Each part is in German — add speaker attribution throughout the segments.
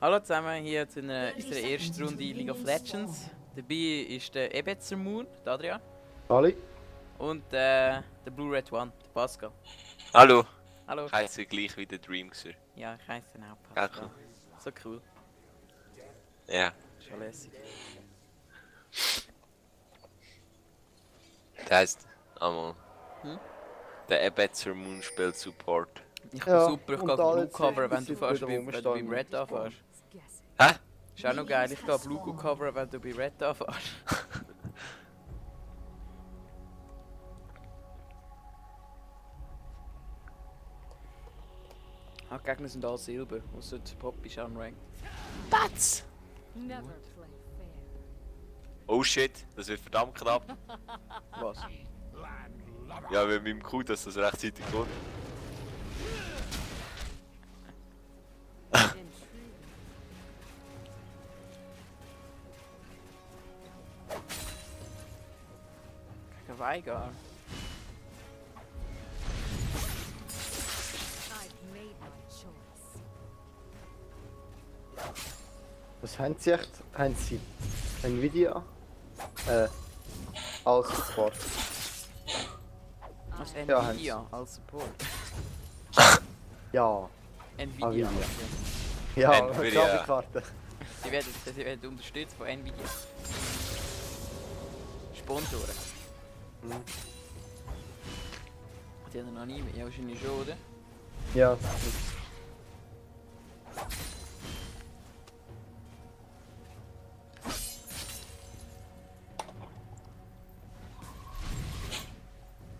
Speaker 1: Hallo zusammen hier zu einer, unserer ersten Runde League of Legends. Dabei ist der Ebetzer Moon, der Adrian.
Speaker 2: Hallo.
Speaker 1: Und äh, der Blue Red One, der Pascal.
Speaker 3: Hallo,
Speaker 1: Hallo.
Speaker 3: ich heiße gleich wie der Dreamxer.
Speaker 1: Ja, ich heiße den auch
Speaker 3: Ja,
Speaker 1: Pascal. So cool.
Speaker 3: Ja,
Speaker 1: Schon lässig.
Speaker 3: der heißt einmal.
Speaker 1: Hm?
Speaker 3: Der Ebetzer Moon spielt Support.
Speaker 1: Ich bin
Speaker 2: Ja,
Speaker 1: super, ich
Speaker 2: alle
Speaker 1: Blue Cover, wenn du
Speaker 2: rumgestanden.
Speaker 1: beim Red anfährst.
Speaker 3: Hä?
Speaker 1: Ist auch noch geil, ich gehe Blue Cover, wenn du bei Red anfährst. Ah, die Gegner sind alle Silber, außer Poppy ist unranked.
Speaker 3: Batz!
Speaker 4: Never play fair.
Speaker 3: Oh shit, das wird verdammt knapp.
Speaker 1: Was?
Speaker 3: Ja, mit meinem Coup, dass das rechtzeitig kommt.
Speaker 4: Choice.
Speaker 2: Was haben sie echt? Haben sie Nvidia? Äh, als Support.
Speaker 1: Was
Speaker 2: Ja,
Speaker 1: Nvidia als Support?
Speaker 2: Ja.
Speaker 1: Nvidia.
Speaker 2: Nvidia. Ja. Grafikkarte.
Speaker 1: Sie werden, sie werden unterstützt von Nvidia. Sponsoren. Die haben noch nie mehr. Ja, wahrscheinlich schon, oder?
Speaker 2: Ja.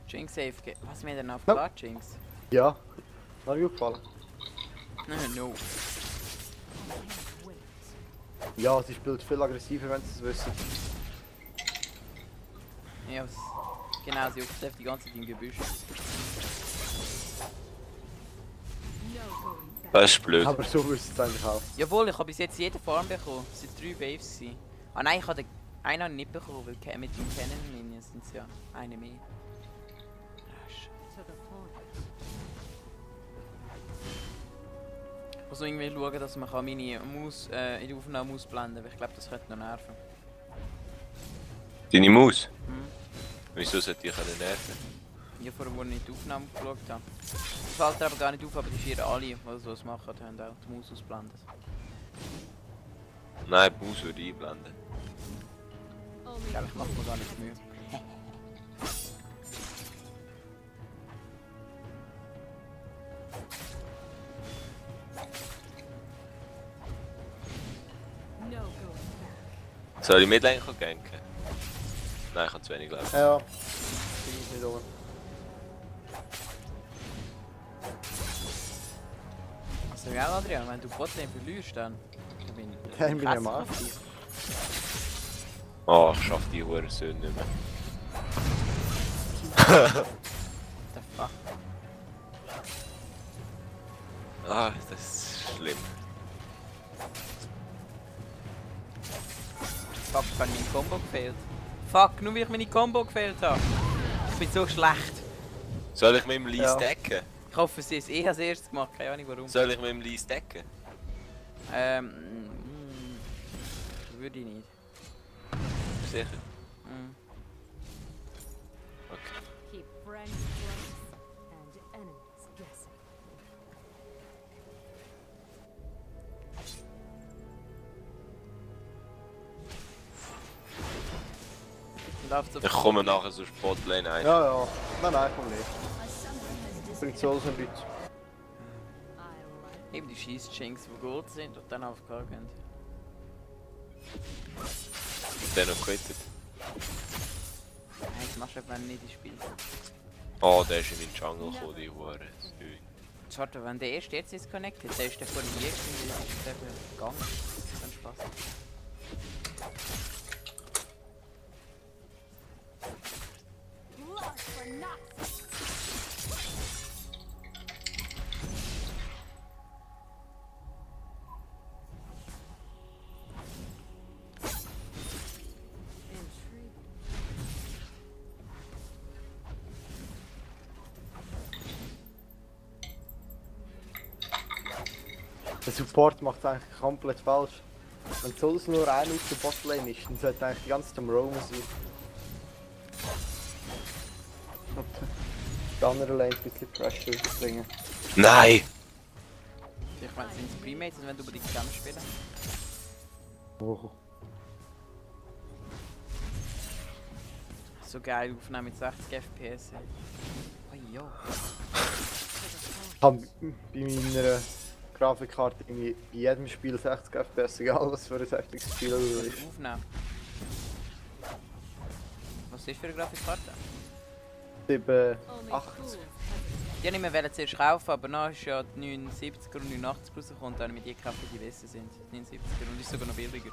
Speaker 1: Jinx safe Was mir denn auf
Speaker 2: Ja.
Speaker 1: klar, Jinx?
Speaker 2: Ja. Hat mir gefallen.
Speaker 1: Nein, no.
Speaker 2: Ja, sie spielt viel aggressiver, wenn sie es wissen.
Speaker 1: Ja, was... Genau, sie hockt die ganze Zeit im Gebüsch.
Speaker 3: Das ist blöd.
Speaker 2: Aber so wissen sie eigentlich auch.
Speaker 1: Jawohl, ich habe bis jetzt jede Farm bekommen. Es sind drei Waves. Gewesen. Ah nein, ich habe den einen habe ich nicht bekommen, weil mit dem Cannon Minions sind es ja eine mehr. Ah. Ich muss irgendwie schauen, dass man meine Maus äh, in der Aufnahme ausblenden kann, weil ich glaube, das könnte noch nerven.
Speaker 3: Deine Maus?
Speaker 1: Hm.
Speaker 3: Wieso sollte ich können nerven?
Speaker 1: Ja, vorher, wo ich nicht die Aufnahme geschaut habe. Das fällt aber gar nicht auf, aber die vier alle, die so was machen, haben auch die Maus ausblendet.
Speaker 3: Nein, die Maus würde ich einblenden.
Speaker 4: Only
Speaker 1: Gell, ich mache mir gar nicht Mühe.
Speaker 3: Soll ich Midlane ganken? Nein, ich habe zu wenig Leben.
Speaker 2: Ja. Bin ich nicht oben.
Speaker 1: Also gell, Adrian, wenn du Botlane verlierst, dann... dann bin ich...
Speaker 2: Dann bin ich am
Speaker 1: hässlich
Speaker 2: Arsch.
Speaker 1: auf dich.
Speaker 3: Oh, ich schaffe die Hurensohn nicht mehr.
Speaker 1: What the fuck?
Speaker 3: Ah, das ist schlimm.
Speaker 1: Fuck, ich habe meine Combo gefehlt. Fuck, nur weil ich meine Combo gefehlt habe. Ich bin so schlecht.
Speaker 3: Soll ich mit dem Lee
Speaker 2: Ja.
Speaker 3: stacken?
Speaker 1: Ich hoffe, sie ist eh als erstes gemacht, keine Ahnung warum.
Speaker 3: Soll ich mit dem Lee stacken?
Speaker 1: Ähm, mm, würde ich nicht.
Speaker 3: Sicher.
Speaker 1: Mm.
Speaker 3: Okay.
Speaker 1: Läuft so
Speaker 3: Ich komme nachher so Spotlane ein.
Speaker 2: Ja, ja. Nein, nein, komm nicht. Bringt so so ein bisschen.
Speaker 1: Eben die Schieß-Jinx, die Gold sind und dann auf K gehen.
Speaker 3: Der noch quittet.
Speaker 1: Nein, das machst du wenn nicht ins Spiel
Speaker 3: Oh, der ist in meinen Jungle gekommen, die Hure.
Speaker 1: Warte, wenn der erst jetzt ist connected, der ist der hier gewesen, der ist eben gegangen. Das ist dann Spaß.
Speaker 2: Support macht es eigentlich komplett falsch. Wenn Solus nur ein aus der Botlane ist, dann sollte eigentlich die ganze Zeit am Roam sein. Die andere Lane ein bisschen Pressure bringen.
Speaker 3: Nein!
Speaker 1: Ich meine, sind es Primates, wenn du über die zusammenspielen?
Speaker 2: Oh.
Speaker 1: So geil aufnehmen mit 60 FPS. Oh ja.
Speaker 2: Ich habe bei meiner Grafikkarte irgendwie bei jedem Spiel 60 FPS, egal was für ein 60 Spiel es ist.
Speaker 1: Aufnehmen. Was ist für eine Grafikkarte?
Speaker 2: 7,
Speaker 4: Only
Speaker 2: 8.
Speaker 4: fools hesitate.
Speaker 1: Die wollte ich mir zuerst kaufen, aber dann ist ja die 79er und 89 rausgekommen, dann habe ich mir die gekauft, die besser sind. Die 79er und ist sogar noch billiger.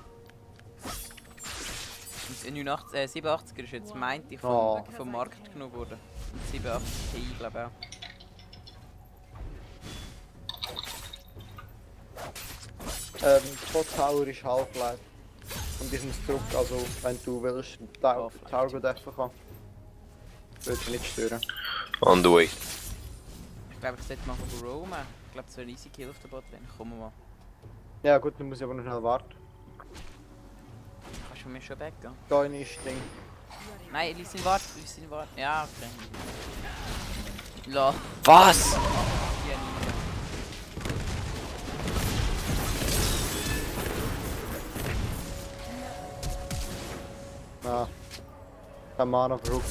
Speaker 1: Und die 89, äh, 87er ist jetzt meint ich vom,
Speaker 2: Oh.
Speaker 1: vom Markt genommen worden. Und 87 Ti glaube ich auch.
Speaker 2: Ähm, Bot Tower ist Half-Life. Und ich muss zurück, also wenn du willst, Tower, einfach an. Würde dich nicht stören.
Speaker 3: On the way.
Speaker 1: Ich glaube, ich sollte mal von Roma. Ich glaube, das wäre ein easy Kill auf der Botlane. Kommen wir mal.
Speaker 2: Ja gut, dann muss ich aber noch schnell warten.
Speaker 1: Kannst du von mir schon weggehen?
Speaker 2: Da ist Ding.
Speaker 1: Nein, lass ihn warten, lass ihn warten. Ja, okay. La.
Speaker 3: Was?
Speaker 1: Ja.
Speaker 2: Kein Mana auf Ruck.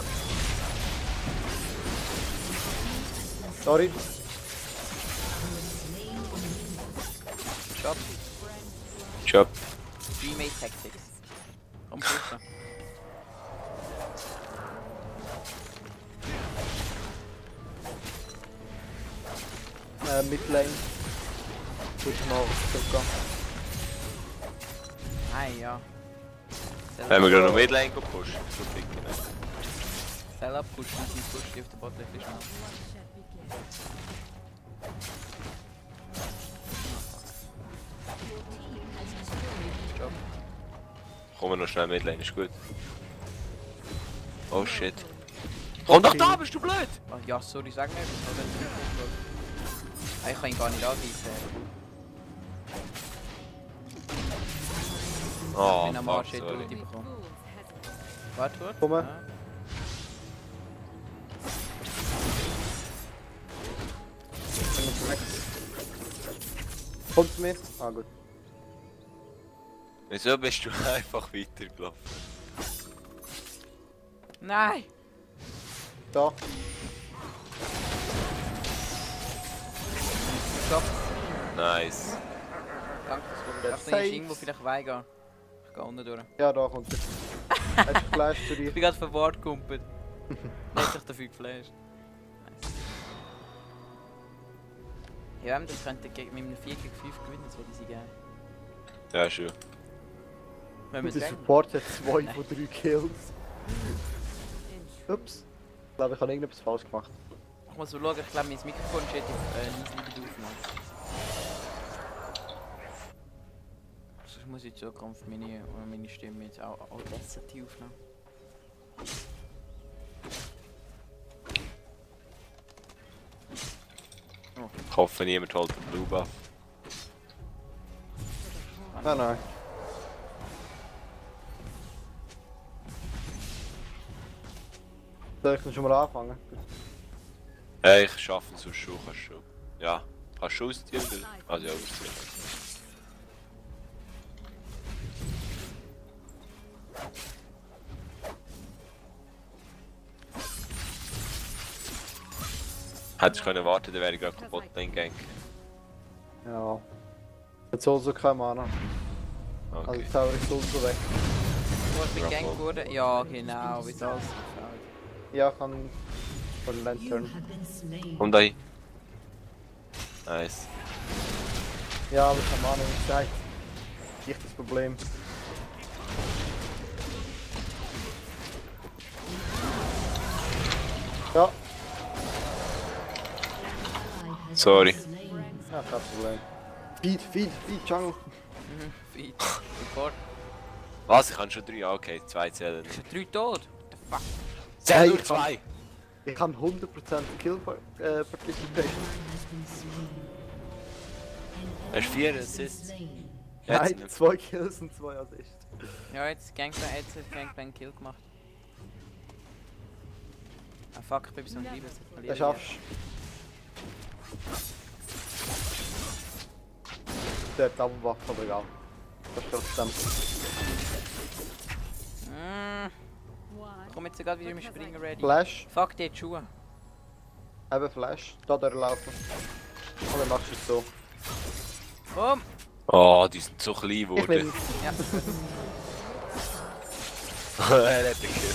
Speaker 2: Sorry.
Speaker 1: Job.
Speaker 3: Job.
Speaker 1: Remake Tactics. Komm pushen.
Speaker 2: Äh, Midlane. Gut mal zurückgehen.
Speaker 1: Nein, ja.
Speaker 3: Wenn wir gerade noch Midlane pushen. So dick, ne?
Speaker 1: Cell abpushen, dann push die auf der Botlane ein bisschen schnell.
Speaker 4: Bloodshed begins.
Speaker 1: Job.
Speaker 3: Kommen wir noch schnell Midlane, ist gut. Oh shit. Komm doch da, bist du blöd!
Speaker 1: Oh, ja, sorry, sag mir etwas. oder? Ah, Ich kann ihn gar nicht anweisen.
Speaker 3: Oh,
Speaker 1: Wenn er
Speaker 3: fuck, sorry.
Speaker 1: Bekommen. Warte, warte.
Speaker 2: Komm.
Speaker 1: Ja.
Speaker 2: Wir zurück. Kommt mir? Ah gut.
Speaker 3: Wieso bist du einfach weitergelaufen?
Speaker 1: Nein!
Speaker 2: Da.
Speaker 1: Job.
Speaker 3: Nice.
Speaker 1: Danke, das war Ich dachte,
Speaker 2: Safe.
Speaker 1: irgendwo vielleicht weggehen. Ich gehe unten durch.
Speaker 2: Ja, da kommt er. Hast du gleich zu
Speaker 1: Ich bin gerade Bord gekumpelt. Nicht sich dafür geflasht. Nice. Ja, das könnte gegen mit einem 4 gegen 5 gewinnen, das würde ich sie gerne.
Speaker 3: Ja, schon.
Speaker 1: Wenn wir
Speaker 2: Der Support hat 2 von 3 Kills. Ups. Ich glaube, ich habe irgendetwas falsch gemacht.
Speaker 1: Ich muss mal schauen, ich glaube, mein Mikrofon steht auf äh, leise. Sonst muss ich in Zukunft meine, oder meine Stimme jetzt auch Audacity aufnehmen.
Speaker 3: Ich hoffe, niemand holt den Blue Buff.
Speaker 2: Nein, nein. Soll ich schon mal anfangen?
Speaker 3: Hey, ich schaffe es sonst schon, kannst du schon. Ja, kannst du ausziehen? Also ja, ausziehen. Hättest du können warten, dann wäre ich gerade kaputt gegangen.
Speaker 2: Ja. Jetzt also kein Mana. Also
Speaker 3: Okay.
Speaker 2: jetzt Tower ist so weg.
Speaker 1: Ich
Speaker 3: Ruffle.
Speaker 1: gegangen wurde? Ja, genau, wie gefällt.
Speaker 2: Ja, ich kann von Lantern.
Speaker 3: Komm da hin. Nice.
Speaker 2: Ja, aber kein Mana, wie gesagt. Nicht das Problem.
Speaker 3: Sorry.
Speaker 2: ja, kein Problem. Feed, feed, feed, Jungle.
Speaker 1: Feed. Support.
Speaker 3: Was? Ich habe schon drei? Ah, Okay, zwei zählen.
Speaker 1: Schon drei tot? What the fuck?
Speaker 3: Zähl
Speaker 2: Hey,
Speaker 3: nur
Speaker 2: ich kann-
Speaker 3: zwei!
Speaker 2: Ich habe 100% Kill äh, Participation.
Speaker 3: Hast vier Assists?
Speaker 4: Slain.
Speaker 3: Jetzt
Speaker 2: Nein, zwei Kills und zwei Assists.
Speaker 1: Ja, jetzt Gangplank, jetzt hat Gangplank Kill gemacht. Ah fuck, ich bin bis verliere
Speaker 2: Das
Speaker 1: ich
Speaker 2: schaffst du. Der Doppelwaffe, aber egal. Das ist trotzdem.
Speaker 1: Mm,
Speaker 4: Why?
Speaker 1: komm jetzt gerade wieder im Springen ready.
Speaker 2: Flash,
Speaker 1: Fuck, die Schuhe.
Speaker 2: eben Flash. Da durchlaufen. Und dann machst du es so.
Speaker 1: Komm!
Speaker 3: Oh, die sind so klein
Speaker 2: Ich
Speaker 3: geworden.
Speaker 2: bin.
Speaker 1: Ja,
Speaker 3: er hat den Kill.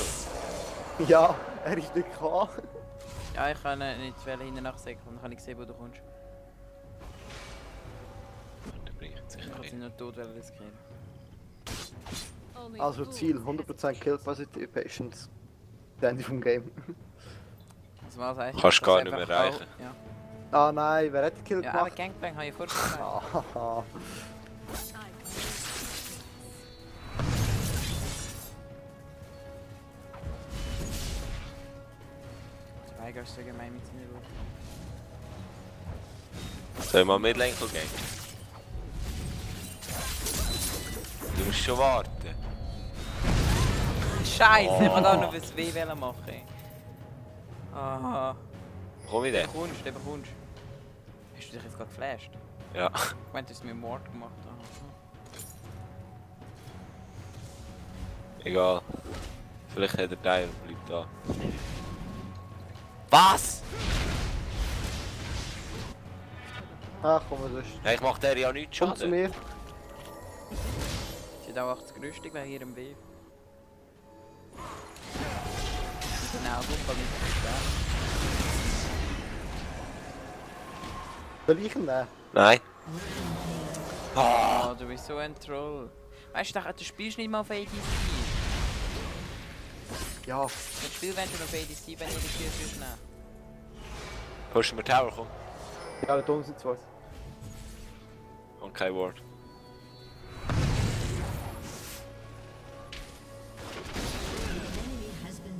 Speaker 2: Ja, er ist nicht gekommen.
Speaker 1: Ja ich kann äh, nicht wollen hinten nachsägen, dann kann ich sehen, wo du kommst. Ich kann sie
Speaker 3: nicht.
Speaker 1: nur tot riskieren.
Speaker 4: Only
Speaker 2: Also Ziel,
Speaker 4: hesitate.
Speaker 2: 100% Kill Positive Patience. Das Ende vom Game.
Speaker 1: Also was heißt
Speaker 3: Kannst
Speaker 1: das
Speaker 3: gar nicht mehr erreichen.
Speaker 1: auch- Ja,
Speaker 2: Ah nein, wer hat den Kill
Speaker 1: ja aber
Speaker 2: gemacht?
Speaker 1: Gangplank habe ich vorher Schweiger ist gemein mit seiner Ruhe.
Speaker 3: Soll ich mal mit Lenko gehen? Du musst schon warten.
Speaker 1: Scheiße, ich kann
Speaker 3: Oh.
Speaker 1: auch noch fürs W wollen machen. Aha.
Speaker 3: Komm ich
Speaker 1: Den
Speaker 3: denn?
Speaker 1: bekommst, den bekommst. Hast du dich jetzt gerade geflasht?
Speaker 3: Ja.
Speaker 1: Ich meinte, du hast dem Mord gemacht. Aha.
Speaker 3: Egal. Vielleicht hat er Teil und bleibt da. Was?
Speaker 2: Ach komm, das ist.
Speaker 3: Ja, ich mach der ja nichts
Speaker 2: Komm zu mir.
Speaker 1: Sie hat auch 80 Rüstung wegen ihrem W. Genau, mal mit dem
Speaker 2: Soll ich ihn nehmen?
Speaker 3: Nein.
Speaker 1: Oh, du bist so ein Troll. Weißt du, du spielst nicht mal auf ADC.
Speaker 2: Ja.
Speaker 1: Das Spiel wenn du auf ADC, wenn ich die Tür fürs nehmen.
Speaker 3: Push mir Tower, komm.
Speaker 2: Ja, da unten sind zwei.
Speaker 3: Und kein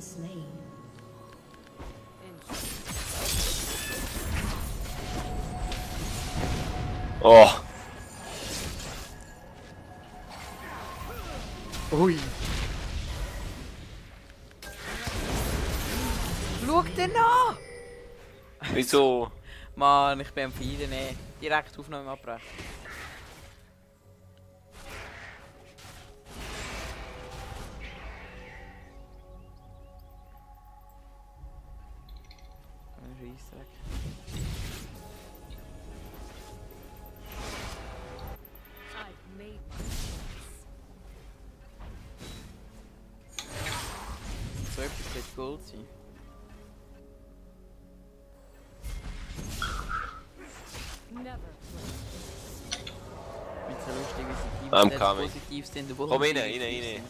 Speaker 4: slain.
Speaker 3: Oh.
Speaker 2: Ui.
Speaker 3: Wieso?
Speaker 1: Mann, ich bin am Feiden, ey. Direkt Aufnahme abbrechen.
Speaker 3: I'm
Speaker 1: das
Speaker 3: coming.
Speaker 1: In
Speaker 3: Komm rein,
Speaker 1: positiv
Speaker 3: rein, rein.
Speaker 1: sind.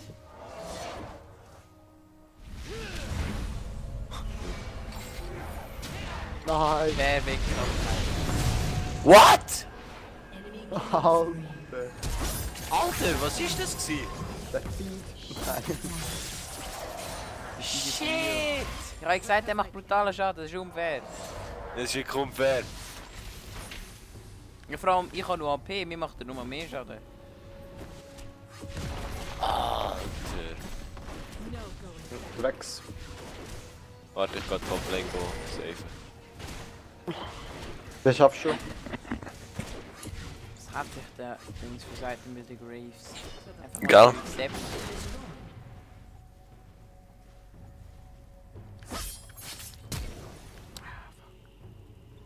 Speaker 2: Nein.
Speaker 1: Wer weg?
Speaker 3: What?
Speaker 4: Enemy
Speaker 2: Alter.
Speaker 3: Alter, was ist das gewesen?
Speaker 1: Shit! Ich habe gesagt, er macht brutalen Schaden, das ist unfair.
Speaker 3: Das ist wirklich unfair.
Speaker 1: Ja, vor allem, ich habe nur AP, mir macht er nur mehr Schaden.
Speaker 4: No going.
Speaker 2: Rex.
Speaker 3: Warte, ich kann Top Lane go safen.
Speaker 2: Das schaffst du schon.
Speaker 1: Was hat sich der Dings mit den Graves?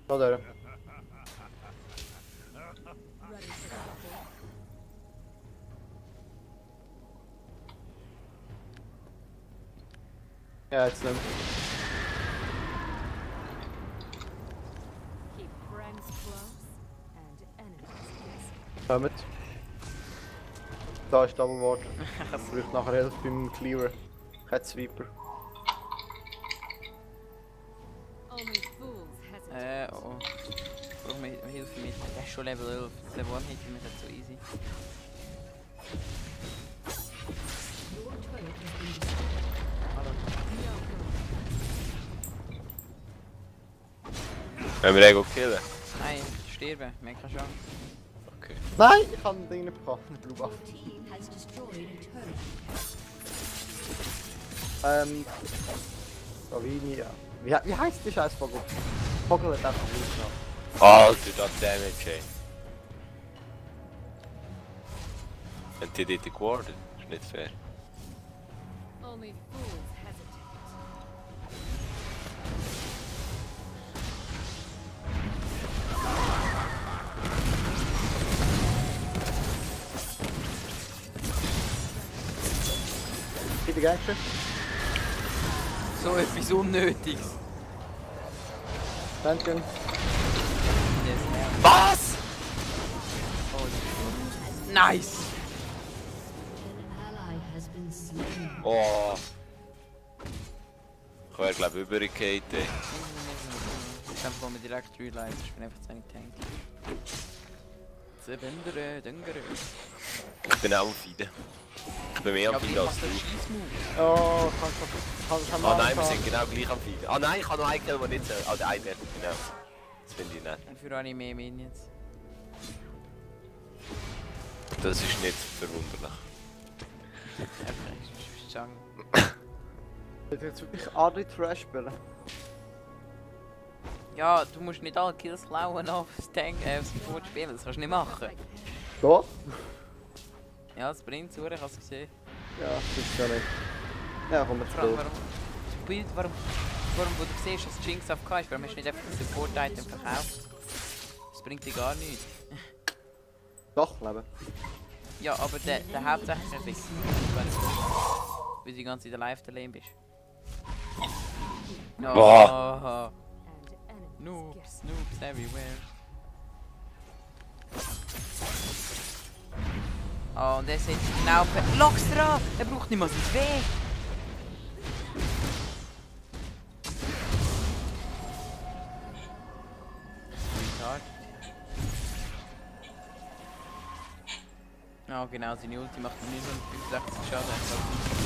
Speaker 1: Mal
Speaker 3: Gell?
Speaker 2: Ja, jetzt nicht.
Speaker 4: Keep friends close and enemies distant.
Speaker 2: Kommt. Da ist Double Ward. Ich brauche nachher Hilfe beim Cleaver. Cat Sweeper.
Speaker 1: Äh, oh. Ich brauche mir Hilfe mit. Der ist schon Level 11. Der One-Hit mit hat so easy.
Speaker 3: Wenn wir Ego killen.
Speaker 1: Nein, sterben. Keine Chance.
Speaker 2: Nein, ich habe den nicht bekommen. den Blue. Ähm. Slovenia. ja. Wie, wie heißt die scheiß Vogel? Vogel hat einfach nicht
Speaker 3: Alter, das Damage, ey. Und die dort geworden? Ist nicht fair.
Speaker 4: Only fools
Speaker 2: Gangster.
Speaker 1: So etwas Unnötiges.
Speaker 2: Danke.
Speaker 3: Was?
Speaker 1: Nice!
Speaker 3: Oh. Ich wäre glaube ich übergekehrt, ey.
Speaker 1: Ich kann mir direkt realize, ich bin einfach zu wenig Tank. Zebendere, dengere.
Speaker 3: Ich bin auch am Feiden. Ich bin mehr am
Speaker 1: mach
Speaker 3: als du.
Speaker 2: Oh, kann ich kann, kann
Speaker 3: Ah nein, wir sind genau gleich am Feiden. Ah nein, ich habe noch einen Kill, der nicht zählt. Ah, der eine, genau. Das finde ich nett.
Speaker 1: Und für alle mehr Minions.
Speaker 3: Das ist nicht verwunderlich.
Speaker 1: Ich.
Speaker 2: Ich jetzt wirklich Adri Trash spielen.
Speaker 1: Ja, du musst nicht alle Kills klauen aufs Tank, äh, aufs Support spielen, das kannst du nicht machen.
Speaker 2: So?
Speaker 1: Ja, das bringt zu, ich hab's gesehen.
Speaker 2: Ja, das ist ja nicht. Ja, komm, jetzt
Speaker 1: warum, Bild, warum, warum, wo du siehst, dass Jinx auf K ist, warum hast du nicht einfach ein Support-Item verkauft? Das bringt dir gar nichts.
Speaker 2: Doch, leben.
Speaker 1: Ja, aber der, der hauptsächliche Effekt, wenn du weil du die ganze Zeit live daneben bist. Oh,
Speaker 3: Boah.
Speaker 4: And enemies
Speaker 1: Noobs, noobs everywhere. Oh, und er sieht genau. Lock's dran! Er braucht nicht mal sein! Retard. Ja, genau, seine Ulti macht ihm 965 Schaden.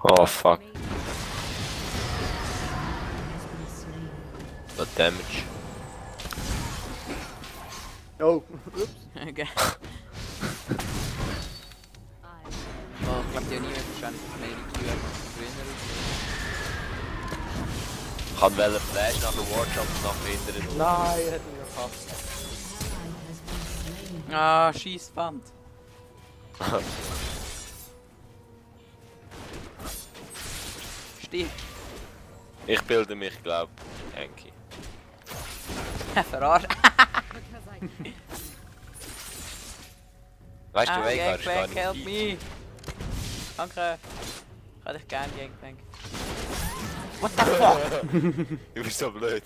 Speaker 3: Oh fuck. Damage.
Speaker 2: Oh, ups.
Speaker 1: Okay. Oh, ich glaube, die haben nie mehr dass man ihre Q einfach
Speaker 3: Ich kann welchen Flash nach der Warjump nach hinten.
Speaker 2: Nein, er hat mich
Speaker 4: slain.
Speaker 1: Ah, scheiß Wand. Stimmt.
Speaker 3: Ich bilde mich, glaub, Henki.
Speaker 1: Verarscht.
Speaker 3: Weißt du,
Speaker 1: Ah,
Speaker 3: Veigar ist gar nicht
Speaker 1: help me. Danke. Ich hätte dich gerne Gangbang. What the fuck?
Speaker 3: Du bist so blöd.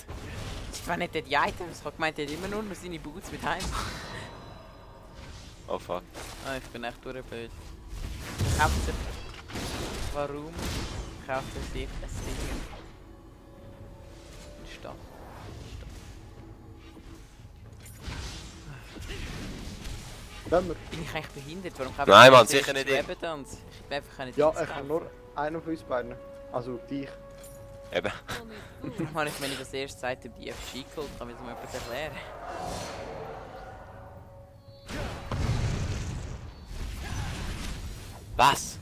Speaker 1: Das war nicht die Items. Ich hab gemeint, er hat immer nur seine Boots mit heim.
Speaker 3: Oh fuck.
Speaker 1: Ah, ich bin echt durchblöd. Kauft er... Warum kauft er sich ein Ding? Ein Bin ich eigentlich behindert? Warum kauft
Speaker 3: Nein,
Speaker 1: er
Speaker 3: Mann,
Speaker 1: sich
Speaker 3: sicher nicht ich.
Speaker 1: Bin einfach keine
Speaker 2: Ja, ich kann nur einen von uns beiden. Also dich.
Speaker 3: Eben.
Speaker 1: Mal, ich, ich das erste Zeit die FG geholt kann mir etwas erklären.
Speaker 3: Was?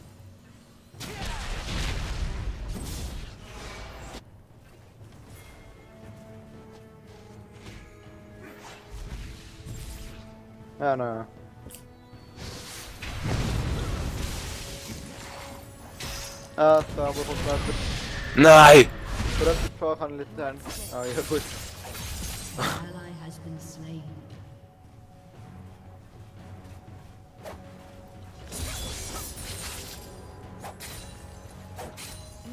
Speaker 2: Ja, nein. Ah, da aber kommt weiter.
Speaker 3: Nein!
Speaker 2: Für etwas gefahren kann ich nicht lernen. Ah, ja gut.
Speaker 4: ally has been slain.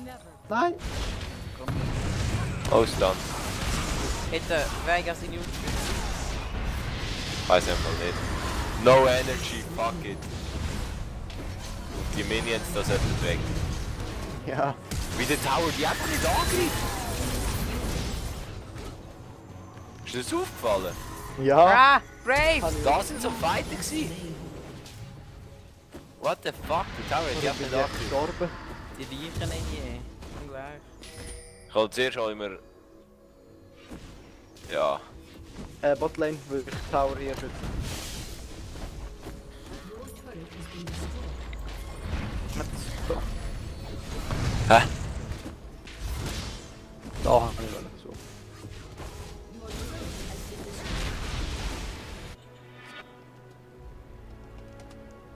Speaker 4: Never
Speaker 2: Nein!
Speaker 3: Oh, Stun.
Speaker 1: Hätte Vega seine Ulti
Speaker 3: Weiß einfach nicht. No energy, fuck it. Und die Minions, das sollten weg.
Speaker 2: Ja.
Speaker 3: Wie der Tower die einfach nicht angreift. Ist dir das aufgefallen?
Speaker 2: Ja!
Speaker 1: Ah, Brave!
Speaker 3: Da sind so Fighter gewesen. What the fuck? Der Tower hat die einfach nicht angegriffen.
Speaker 2: gestorben.
Speaker 1: Die reichen nicht je. Komm weg.
Speaker 3: Ich habe zuerst auch immer... Ja.
Speaker 2: Äh, Botlane würde ich Tower hier schützen.
Speaker 3: Hä?
Speaker 2: Da haben wir wollen, so.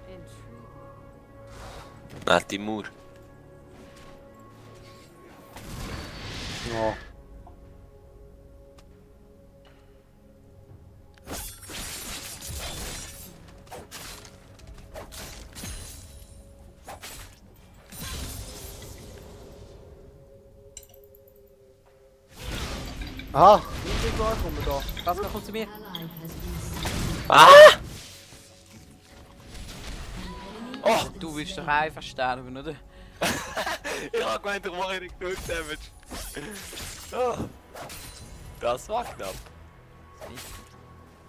Speaker 4: Intriguing.
Speaker 3: Nein, Timur.
Speaker 2: Ja. Ah, ich bin angekommen da.
Speaker 1: Pascal, komm zu mir.
Speaker 3: Ah!
Speaker 1: Oh, du willst doch einfach sterben, oder?
Speaker 3: ich hab gemeint, ich mache nicht genug Damage. Oh. Das war knapp.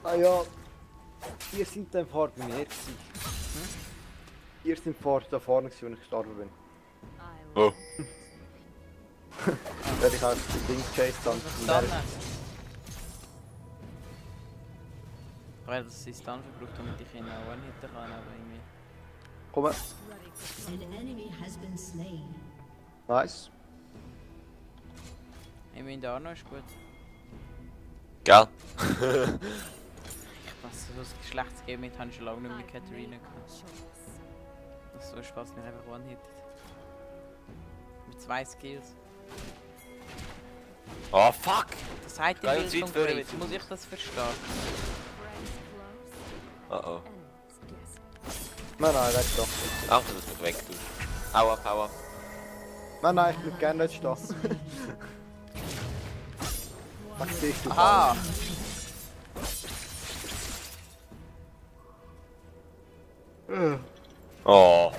Speaker 2: Ah ja, ihr seid dann vor bei mir gewesen. Ihr seid vor da vorne gewesen, als ich gestorben bin.
Speaker 3: Oh.
Speaker 2: Ich die Ding chased dann.
Speaker 1: Stun. Ich habe das Stun verbraucht, damit ich ihn auch one-hitten kann, aber irgendwie...
Speaker 2: Komm,
Speaker 4: ready for
Speaker 5: An enemy has been slain.
Speaker 2: nice.
Speaker 1: Ich meine, der Arno ist gut.
Speaker 3: Gell?
Speaker 1: Was so ein Geschlechtsgame mit habe ich schon lange nicht mit Katharina gehabt. Das ist so Spaß, mich einfach one-hittet. Mit zwei Skills.
Speaker 3: Oh fuck!
Speaker 1: Das sagt ihr Bild
Speaker 3: Zeit
Speaker 1: von
Speaker 3: für
Speaker 1: Graves. Muss ich das verstehen?
Speaker 3: Oh oh.
Speaker 2: Nein, nein, weg doch.
Speaker 3: Danke, dass du mich wegtust. Hau ab, hau ab.
Speaker 2: Nein, nein, ich bleib gerne nicht stehen. Was siehst du?
Speaker 1: Aha!
Speaker 2: Äh,
Speaker 3: Oh.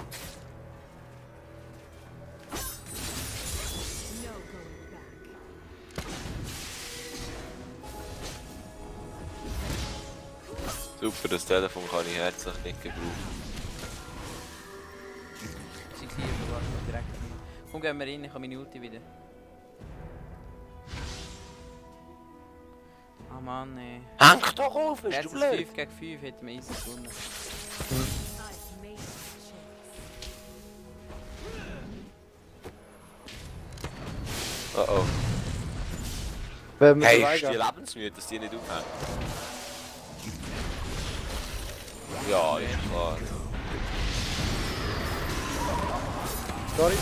Speaker 3: Super, das Telefon kann ich herzlich nicht gebrauchen.
Speaker 1: Sie hier sogar direkt. Komm, gehen wir rein, ich habe meine Ulti wieder. Ah Mann, ey.
Speaker 3: Häng doch auf,
Speaker 1: Jetzt
Speaker 3: du
Speaker 1: ist
Speaker 3: blöd?
Speaker 1: 5 gegen 5, hätten wir easy gewonnen.
Speaker 3: Oh oh.
Speaker 2: Wenn wir
Speaker 3: Hey, ist die lebensmüde, dass die nicht aufhängen? Ja, ist klar.
Speaker 2: Sorry.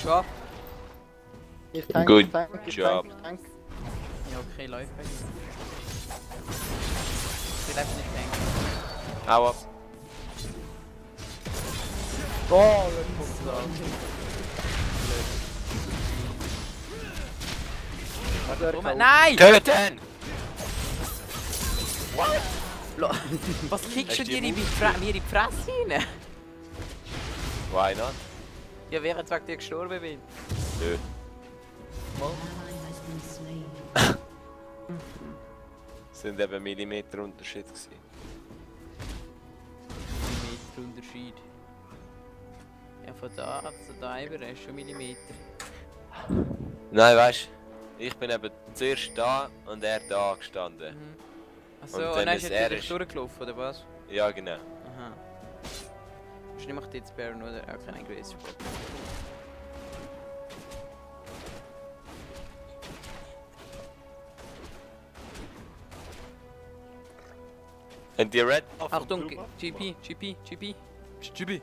Speaker 1: Schon?
Speaker 2: Ich tank,
Speaker 3: Good
Speaker 2: ich tank, ich
Speaker 3: job.
Speaker 2: tank, ich tank.
Speaker 1: Ja, okay, läuft bei dir. Ich lebt nicht länger.
Speaker 3: Hau ab.
Speaker 2: Oh, er
Speaker 1: Komm,
Speaker 2: kann-
Speaker 1: nein!
Speaker 3: Töten!
Speaker 1: Lo- Was kickst du dir
Speaker 3: die
Speaker 1: in mir in die Fresse rein?
Speaker 3: Why not?
Speaker 1: Ja, während ich dir gestorben bin.
Speaker 3: Nö.
Speaker 5: Slain.
Speaker 3: Sind eben Millimeter Unterschied gewesen.
Speaker 1: Millimeter Unterschied. Ja, von da zu da über ist schon Millimeter.
Speaker 3: Nein, weißt du, ich bin eben zuerst da und er da gestanden.
Speaker 1: Mhm. Achso,
Speaker 3: Und
Speaker 1: und
Speaker 3: dann
Speaker 1: dann
Speaker 3: ist er ist-
Speaker 1: durchgelaufen, oder was?
Speaker 3: Ja, genau.
Speaker 1: Aha. Wahrscheinlich macht jetzt Baron oder auch keinen Grace Spot.
Speaker 3: Und die Red
Speaker 1: Achtung, GP, GP, GP, GP.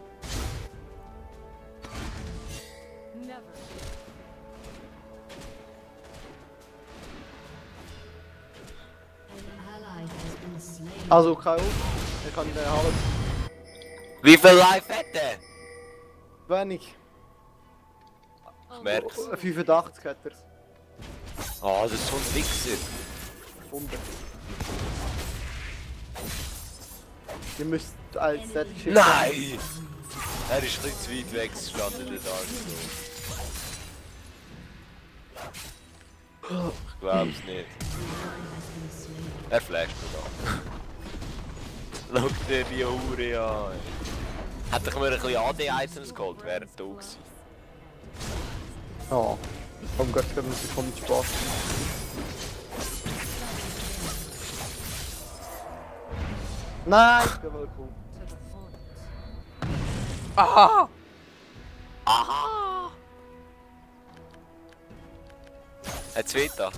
Speaker 2: Also K.O. Er kann ihn nicht haben.
Speaker 3: Wie viel Life hat er?
Speaker 2: Wenig.
Speaker 3: Ich merk's.
Speaker 2: 85 hat er.
Speaker 3: Ah, oh, das ist so ein Wichser.
Speaker 2: Wunder. Ihr müsst als Z schicken.
Speaker 3: Nein! Er ist ein bisschen zu weit weg stand in der Dark Souls. Ich glaub's nicht. Er flasht mir doch. Schau dir die Hure an. Hätte ich mir ein bisschen AD-Items geholt, wäre du gewesen.
Speaker 2: Ja. Komm, gehst du eine Sekunde Spaß. Nein, ich bin wohl cool.
Speaker 1: Aha!
Speaker 3: Aha! Ein zweiter.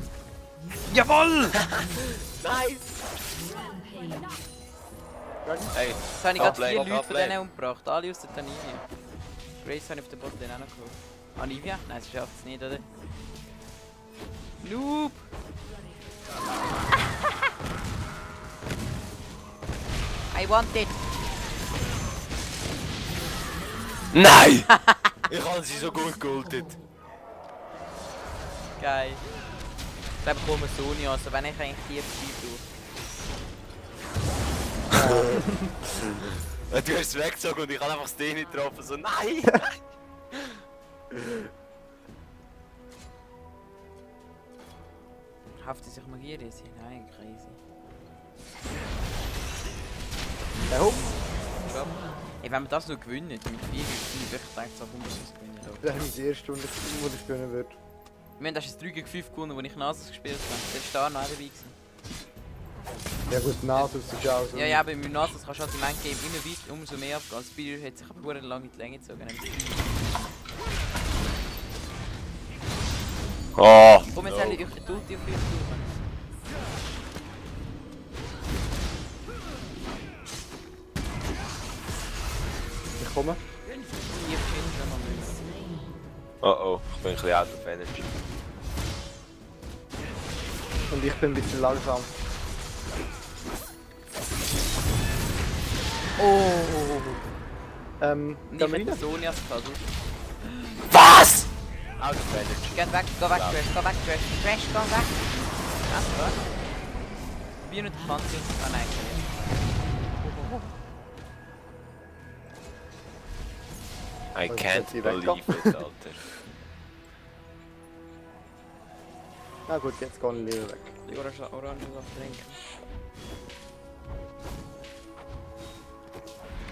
Speaker 1: Jawoll!
Speaker 3: Nice! Hey,
Speaker 1: Jetzt habe ich gerade vier Leute von denen umgebracht. Alle aus der Tanivia. Grace habe ich auf der Botlane auch noch geholt. Anivia? Nein, sie schafft es nicht, oder? Noob! I want it!
Speaker 3: Nein! ich habe sie so gut geholtet.
Speaker 1: Geil. Ich glaube, ich mir Sony, also wenn ich eigentlich F5 brauche.
Speaker 3: Du hast es weggezogen und ich habe einfach das D nicht getroffen. So, nein!
Speaker 1: Haftet sich Magie Resi? Nein, crazy.
Speaker 2: Der Hund,
Speaker 1: Job. Ey, wenn wir das noch gewinnen, mit 4 Leuten, ich wirklich denke, so 100 muss gewinnen. Leute.
Speaker 2: das ist die erste Stunde, wo das gewinnen wird.
Speaker 1: Wir haben das ist 3 gegen 5 gewonnen, wo ich Nasus gespielt habe. Der ist da noch dabei gewesen.
Speaker 2: Ja gut, Nasus ist auch so.
Speaker 1: Ja, ja, aber mit Nasus kannst du halt im Endgame immer weit umso mehr abgehen. Das Spiel hat sich aber lange in die Länge gezogen.
Speaker 3: Oh!
Speaker 1: Komm, jetzt haben wir euch die Ulti auf euch.
Speaker 2: Ich komme.
Speaker 3: Oh oh, ich bin ein bisschen out of energy.
Speaker 2: Und ich bin ein bisschen langsam.
Speaker 1: Oh!
Speaker 2: Ähm,
Speaker 1: Und ich
Speaker 2: gehen wir
Speaker 1: hätte
Speaker 2: rein?
Speaker 1: Sonias gehabt. du.
Speaker 3: Was? Out of energy.
Speaker 1: Geh weg, geh weg, Trash, geh weg, Trash. Trash, geh weg! Was, was? Wie nicht Panzer? Ah nein,
Speaker 3: I
Speaker 2: Und
Speaker 3: can't
Speaker 2: jetzt die weg.
Speaker 3: believe it, Alter.
Speaker 2: Na gut, jetzt wir lieber weg.
Speaker 1: Die Orange, Orange trinken.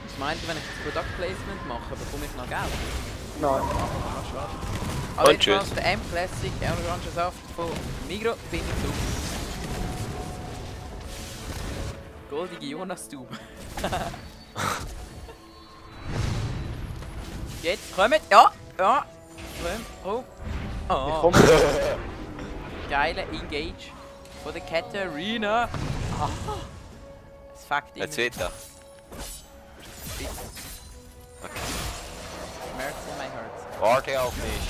Speaker 1: Was meint ihr, wenn ich das Product Placement mache, bekomme ich noch Geld?
Speaker 2: Nein.
Speaker 1: Ah, schade. Aber
Speaker 3: Und
Speaker 1: jetzt der M-Classic Orangensaft von Migro finde ich super. Goldige Jonas-Tube. Jetzt kommt, ja, ja, kommt, oh,
Speaker 2: Ich
Speaker 1: oh,
Speaker 2: komme.
Speaker 1: geile Engage von der Katarina. Ah, das fuckt
Speaker 3: Ein
Speaker 1: immer.
Speaker 3: zweiter.
Speaker 1: Schmerz in my heart.
Speaker 3: Warte auf mich.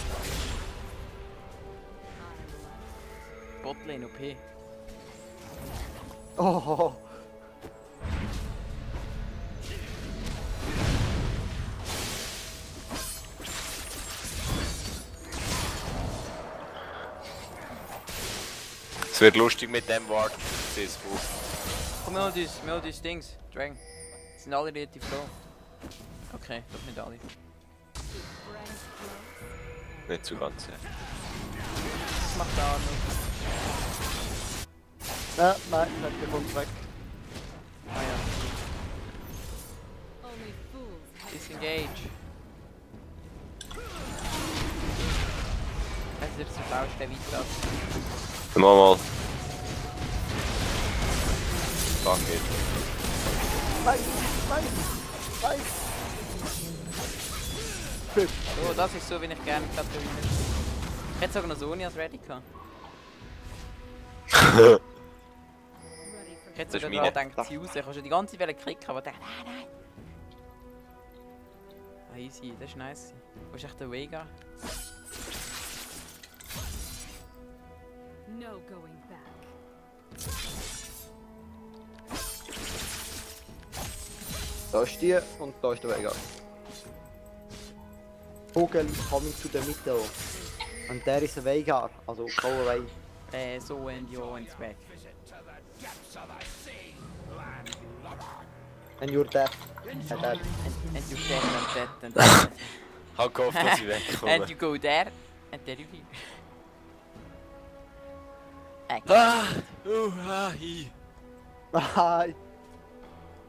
Speaker 1: Botlane OP.
Speaker 2: Oh,
Speaker 3: Es wird lustig mit dem. CSV.
Speaker 1: Komm, wir holen uns, wir holen uns Dings. Dragon. Sind alle relativ low. Okay, doch nicht alle.
Speaker 3: Nicht so ganz. ja.
Speaker 1: Was macht der Arno?
Speaker 2: nein, nein, nein, der kommt weg.
Speaker 1: Ah ja.
Speaker 4: Only fools have
Speaker 1: Disengage. Es wird so falsch, der weiter.
Speaker 3: Mal mal. Fuck it.
Speaker 2: Nein, nein, nein.
Speaker 1: So, das ist so, wie ich gerne Katharina Ich hätte sogar noch Sony als ready gehabt. Ich hätte sogar daran gedacht, sie raus. Ich habe schon die ganze Zeit klicken, aber dachte, nein, nein. Ah, easy, das ist nice. Wo ist echt der Vega?
Speaker 4: No going back.
Speaker 2: Da ist die und da ist der Vega. Vogel coming to the middle. And there is a Veigar, also go away.
Speaker 1: Äh, so und ja und weg.
Speaker 2: And you're dead. And dead.
Speaker 1: And, and you stand and that and.
Speaker 3: Ich hab gehofft, dass ich wegkomme.
Speaker 1: and you go there and there you leave. Äh,
Speaker 3: Ah! Uh, ah, hi.
Speaker 2: Nein!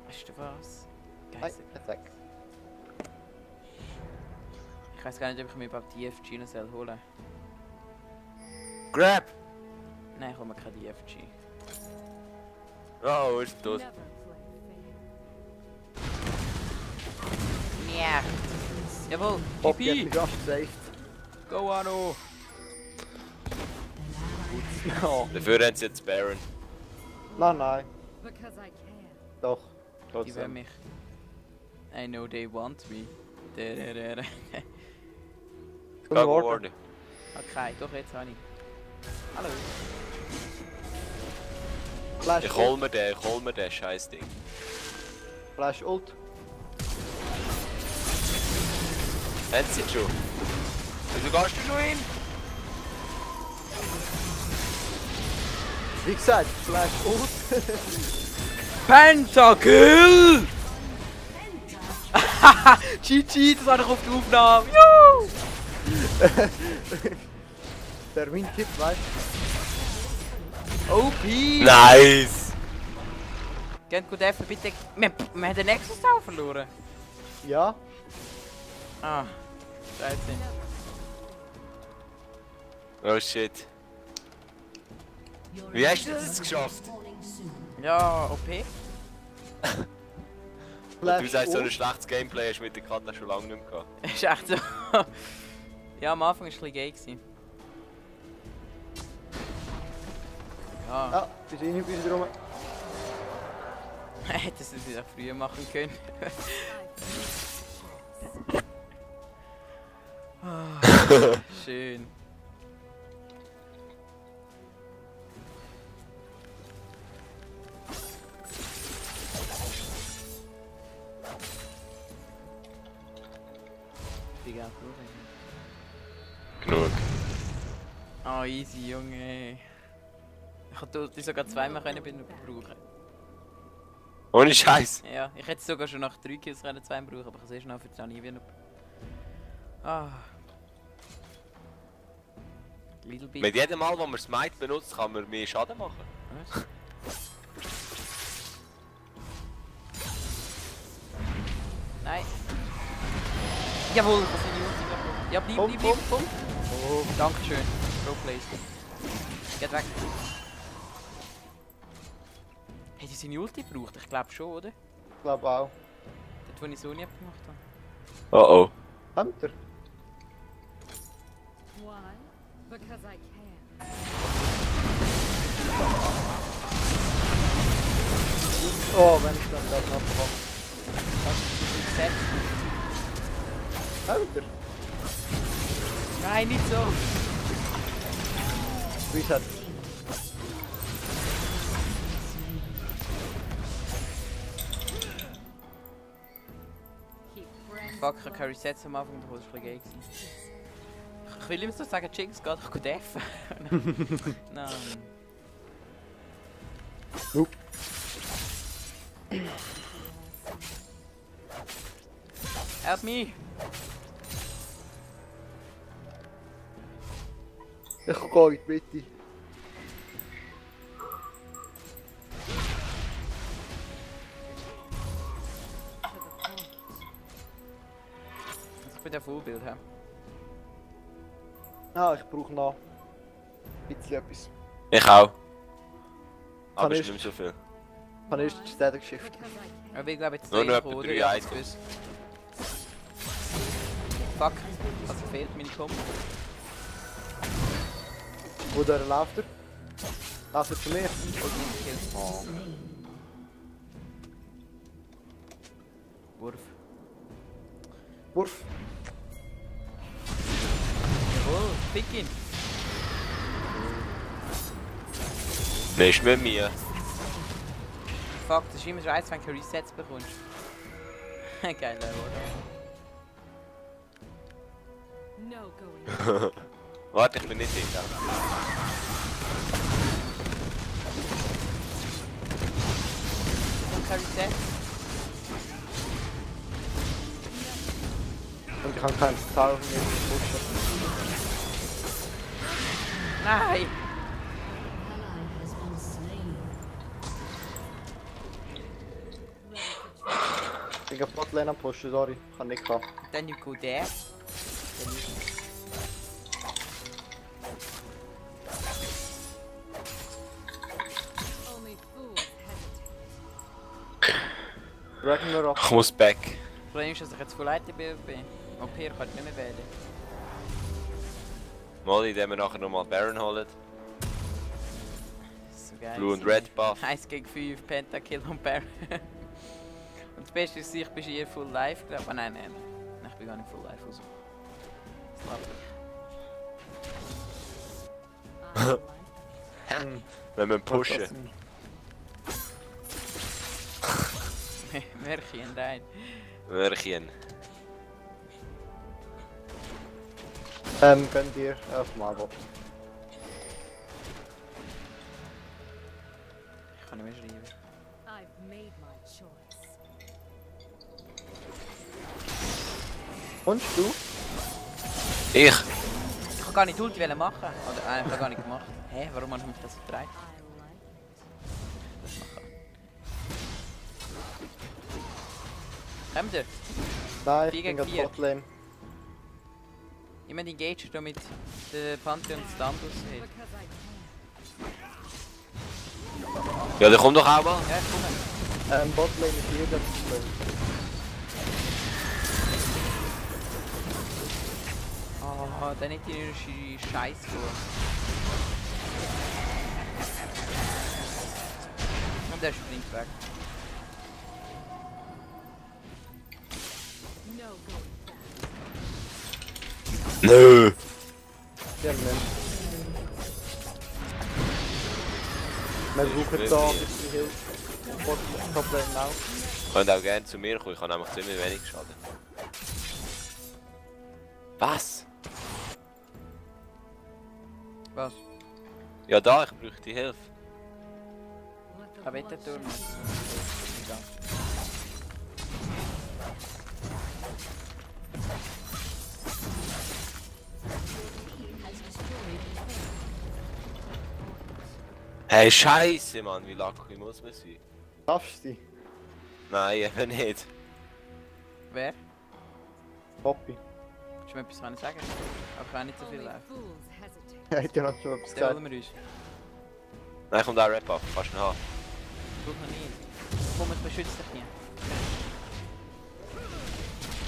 Speaker 1: weißt du was?
Speaker 2: Weg.
Speaker 1: Ich weiß gar nicht, ob ich mir überhaupt die FG noch soll holen
Speaker 3: Grab!
Speaker 1: Nein, ich hole mir keine DFG.
Speaker 3: Oh, ist
Speaker 4: fair.
Speaker 1: Ja. Jawohl, GP!
Speaker 2: mich rasch
Speaker 1: Go Anno!
Speaker 2: Ja.
Speaker 3: Dafür haben sie jetzt Baron.
Speaker 2: Nein, nein. Doch. Trotzdem.
Speaker 1: mich. I know they want me.
Speaker 2: Guten Morgen.
Speaker 1: Okay, doch jetzt habe ich. Hallo.
Speaker 2: Flash
Speaker 3: Ich hol mir den, ich hol mir den scheiß Ding.
Speaker 2: Flash Ult.
Speaker 3: Haben sie schon? Wieso gehst du schon hin?
Speaker 2: Wie gesagt, Flash Ult.
Speaker 1: Pentakill! GG, das habe ich auf die Aufnahme. Juhu!
Speaker 2: Der Windtipp, weißt
Speaker 1: OP!
Speaker 3: Nice!
Speaker 1: Geht gut F, bitte. Wir, wir haben den Nexus auch verloren.
Speaker 2: du? Ja.
Speaker 1: Ah, scheiße.
Speaker 3: Oh shit. Wie hast du das
Speaker 5: inhibitor
Speaker 3: geschafft?
Speaker 1: Ja, OP.
Speaker 3: Du sagst, so ein schlechtes Gameplay hast du mit der Karte schon lange nicht mehr gehabt.
Speaker 1: Ist echt so. ja, am Anfang war es ein bisschen gay. Gewesen. Ja,
Speaker 2: Ja, bist rein, bist rum.
Speaker 1: hätte es das auch früher machen können. Ah, Schön. Ich hätte die sogar zweimal können brauchen.
Speaker 3: Ohne Scheiß.
Speaker 1: Ja, ich hätte sogar schon nach drei Kills können zwei brauchen, aber ich sehe schon für die Anivia noch. Ah. Little bit.
Speaker 3: Mit jedem Mal, wo man Smite benutzt, kann man mehr Schaden machen.
Speaker 1: Was? Nein. Jawohl, das sind die Ulti. Ja, bleib, bleib, bleib,
Speaker 2: komm. Oh,
Speaker 1: Dankeschön. Pro Place. Geht weg. Hey, die sind Ulti gebraucht? Ich glaube schon, oder?
Speaker 2: ich glaube auch.
Speaker 1: Dort, wo ich so nie gemacht habe.
Speaker 3: Oh oh.
Speaker 2: Ihr?
Speaker 4: Why? Because I can.
Speaker 2: Oh, wenn ich dann das abkomme.
Speaker 1: Das ist Set.
Speaker 2: Habt ihr?
Speaker 1: Nein, nicht so.
Speaker 2: Reset.
Speaker 4: Keep
Speaker 1: Fuck, ich habe keine Resets am Anfang, das war gewesen. Ich will immer so sagen, Jinx geht doch gut F. Nein.
Speaker 2: Nope.
Speaker 1: Help me!
Speaker 2: Ich gehe in die Mitte.
Speaker 1: Also bin der Fullbild, hä?
Speaker 2: Ah, ich brauche noch ein bisschen etwas.
Speaker 3: Ich auch. Aber
Speaker 2: Kann
Speaker 3: es
Speaker 2: ich-
Speaker 3: ist nicht so viel.
Speaker 2: Ich habe erst die
Speaker 4: I can.
Speaker 1: Aber ich glaube jetzt
Speaker 3: Nur noch etwa
Speaker 1: oder?
Speaker 3: Items.
Speaker 1: Fuck, was fehlt meine Kombo?
Speaker 2: Wo der läuft er? Läuft er zu mir?
Speaker 1: Oh. Wurf.
Speaker 2: Wurf.
Speaker 1: Jawohl, pick ihn!
Speaker 3: Nicht mit mir.
Speaker 1: Fuck, das ist immer scheiße, wenn du keine Resets bekommst. Geil, oder?
Speaker 4: No going.
Speaker 3: Warte, ich bin nicht hinter.
Speaker 1: Und keine Resets?
Speaker 2: und ich kann keinen Star und mir pushen.
Speaker 1: Nein!
Speaker 2: Ich Digga, Botlane am pushen, sorry, Ich kann nicht kommen.
Speaker 1: Then you go there.
Speaker 4: Then you...
Speaker 2: Ragnarok.
Speaker 3: Ich muss back.
Speaker 1: Problem ist, dass ich jetzt voll leid bin. OP nicht mehr wählen.
Speaker 3: Mal, indem wir nachher nochmal Baron holen.
Speaker 1: So geil.
Speaker 3: Blue und Red Buff.
Speaker 1: 1 gegen 5, Pentakill und Baron. und das Beste ist, ich bin hier full live, glaube ich. Nein, nein. Nein, ich bin gar nicht full live. Also. Das
Speaker 3: Wenn wir pushen.
Speaker 1: Märchen, nein.
Speaker 3: Mörchen.
Speaker 2: Ähm, gönn dir auf Marvel.
Speaker 1: Ich kann nicht mehr schreiben.
Speaker 4: I've made my choice.
Speaker 2: Kommst du?
Speaker 3: Ich?
Speaker 1: Ich kann gar nicht Ulti wollen machen. Oder äh, ich habe gar nicht gemacht. Hä, warum habe ich mich das vertreibt?
Speaker 4: I like it.
Speaker 1: Kommt ihr?
Speaker 2: Nein,
Speaker 1: Vier
Speaker 2: ich bin
Speaker 1: gegen
Speaker 2: gerade
Speaker 1: vier.
Speaker 2: Botlane.
Speaker 1: Jemand engaged da mit der Pantheon Standus.
Speaker 4: I
Speaker 3: Ja, der kommt doch auch mal.
Speaker 1: Ja, ich komme.
Speaker 2: Ähm, Botlane ist hier, das ist schön.
Speaker 1: Oh, dann nicht die Scheiß vor. Und der springt weg.
Speaker 3: Nö.
Speaker 2: Ja, nein. Wir suchen da ein bisschen Hilfe. Botlane auch.
Speaker 3: Könnt auch gerne zu mir kommen, ich habe nämlich ziemlich wenig Schaden. Was?
Speaker 1: Was?
Speaker 3: Ja da, ich brauche die Hilfe.
Speaker 1: Aber bitte tun. Egal.
Speaker 3: Hey, Scheiße, Mann, wie lucky muss man sein?
Speaker 2: Schaffst du?
Speaker 3: Nein, eben nicht.
Speaker 1: Wer?
Speaker 2: Poppy.
Speaker 1: Willst du mir etwas können sagen? Aber ich kann nicht so viel laufen.
Speaker 2: Ja, hat ja noch schon etwas gesagt.
Speaker 1: holen wir uns.
Speaker 3: Nein, kommt auch Rap ab, kannst du ihn haben.
Speaker 1: Tut noch nicht. Komm, ich beschütze dich nie.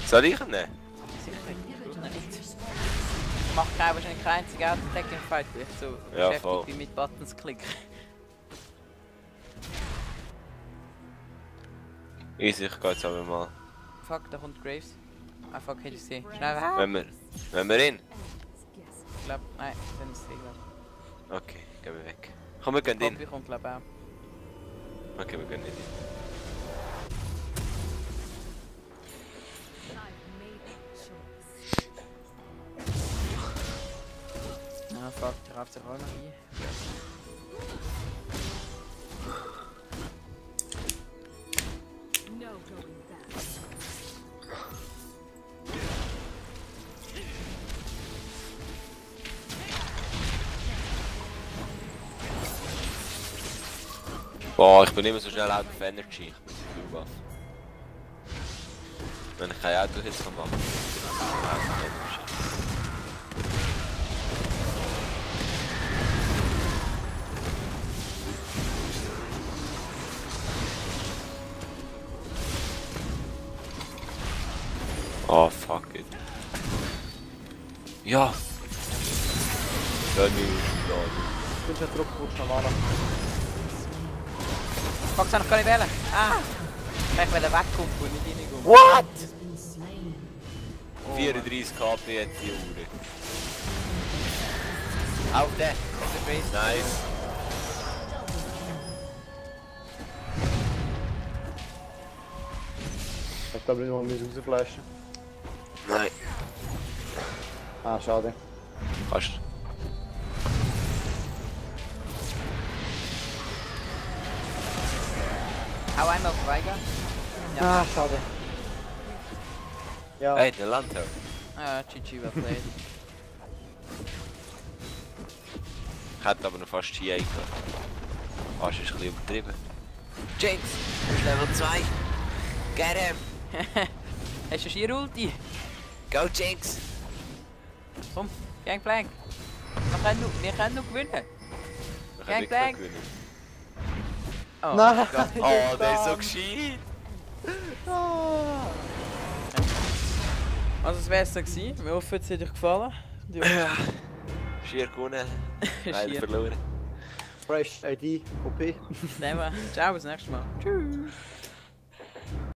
Speaker 3: Soll ich ihn nehmen?
Speaker 1: Sicher, nicht. Ich mache kein, wahrscheinlich kein einziges Auto-Attack im Fight, weil ich so
Speaker 3: Ja,
Speaker 1: beschäftigt
Speaker 3: voll.
Speaker 1: bin mit Buttons klicken.
Speaker 3: Easy, ich geh jetzt aber mal.
Speaker 1: Fuck, da kommt Graves. Ah fuck, hätte ich sie. Schnell weg.
Speaker 3: Wenn wir, wenn wir ihn?
Speaker 1: Ich glaub, nein, dann ist sie, glaub
Speaker 3: Okay, gehen wir weg. Komm, wir gehen in.
Speaker 1: Poppy kommt, glaub auch.
Speaker 3: Okay, wir gehen in.
Speaker 4: Choice.
Speaker 1: Ah fuck, der raubt sich auch noch hier.
Speaker 3: Bin immer so schnell out of Energy. Ich bin Blue Buff. Wenn ich kein Auto jetzt kann machen. Oh fuck it. Ja! Ja, nu, ja,
Speaker 2: Ich bin am Mana.
Speaker 1: Ich gar nicht wählen? Ah! Ich will wegkommen und nicht reinkommen.
Speaker 3: What?
Speaker 5: has been slain.
Speaker 3: 34 KP hat die Uhr.
Speaker 1: Auf der, auf der Base.
Speaker 3: Nice.
Speaker 2: Ich glaube wir müssen rausflashen.
Speaker 3: Nein.
Speaker 2: Ah, schade.
Speaker 3: Kannst
Speaker 1: Hau einmal vorbeigehen. Ja.
Speaker 2: Ah, schade. Ja,
Speaker 3: Hey, der Lantern.
Speaker 1: Ah, GG, well played.
Speaker 3: Hätte aber noch fast GA gehabt. Fast ist ein bisschen übertrieben. James, du bist Level 2. Get him!
Speaker 1: Hast du schier Ulti?
Speaker 3: Go Jinx!
Speaker 1: Komm, Gangplank. Wir können noch, wir können noch gewinnen.
Speaker 3: Wir können wirklich
Speaker 1: gang.
Speaker 3: noch gewinnen.
Speaker 1: Oh,
Speaker 2: Nein!
Speaker 1: Gott.
Speaker 3: Oh, der ist so gescheit!
Speaker 1: Also das wär's dann gewesen. Wir hoffen, es hat euch gefallen.
Speaker 3: Ja. Schier gewonnen. Leider
Speaker 1: Schier.
Speaker 3: verloren.
Speaker 2: Fresh ID, OP.
Speaker 1: Dann, ciao, bis nächstes Mal. Tschüss.